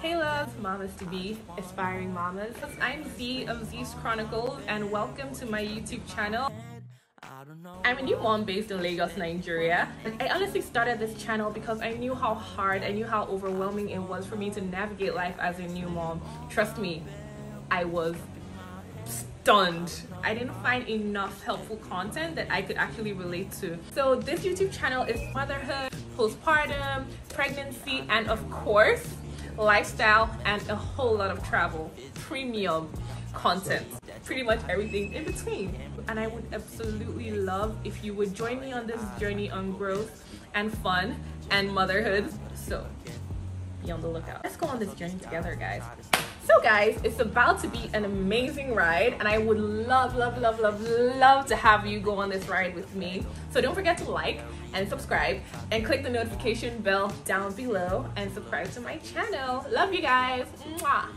Hey loves, mamas to be, aspiring mamas. I'm Zii of Zii's Chronicles and welcome to my YouTube channel. I'm a new mom based in Lagos, Nigeria. I honestly started this channel because I knew how hard, I knew how overwhelming it was for me to navigate life as a new mom. Trust me, I was stunned. I didn't find enough helpful content that I could actually relate to. So this YouTube channel is motherhood, postpartum, pregnancy, and of course, lifestyle and a whole lot of travel, premium content, pretty much everything in between. And I would absolutely love if you would join me on this journey on growth and fun and motherhood. So be on the lookout. Let's go on this journey together, guys. So guys, it's about to be an amazing ride and I would love, love, love, love, love to have you go on this ride with me. So don't forget to like and subscribe and click the notification bell down below and subscribe to my channel. Love you guys. Mwah.